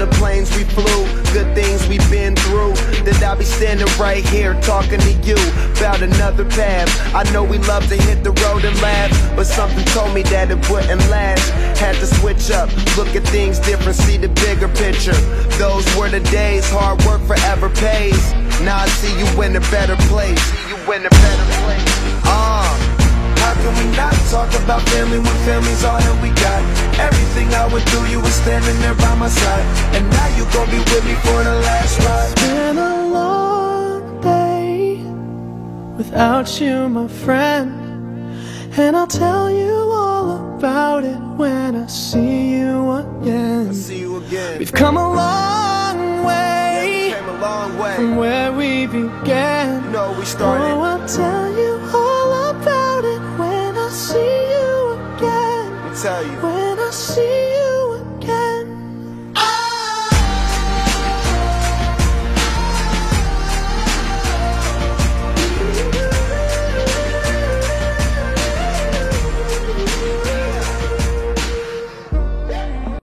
the planes we flew, good things we've been through. That I'll be standing right here talking to you about another path. I know we love to hit the road and laugh, but something told me that it wouldn't last. Had to switch up, look at things different, see the bigger picture. Those were the days, hard work forever pays. Now I see you in a better place. See you in a better place. Ah. How can we not talk about family when family's all that we got? Everything I went through, you were standing there by my side. Without you, my friend. And I'll tell you all about it when I see you again. See you again. We've come a long Yeah, way came a long way. from where we began. You know, we Oh. I'll tell you all about it when I see you again. Let me tell you. When